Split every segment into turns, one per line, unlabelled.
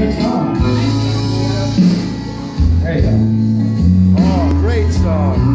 good song. There you go.
Oh, great song.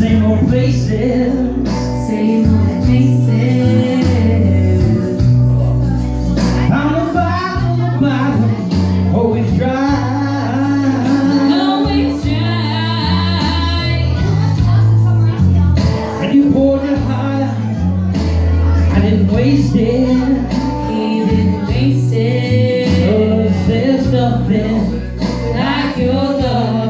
Same old faces. Same old faces. On the bottom, always dry. Always dry. And you poured your heart out, I didn't waste it.
He didn't waste it. Oh, there's nothing like
your love.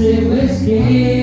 sip game.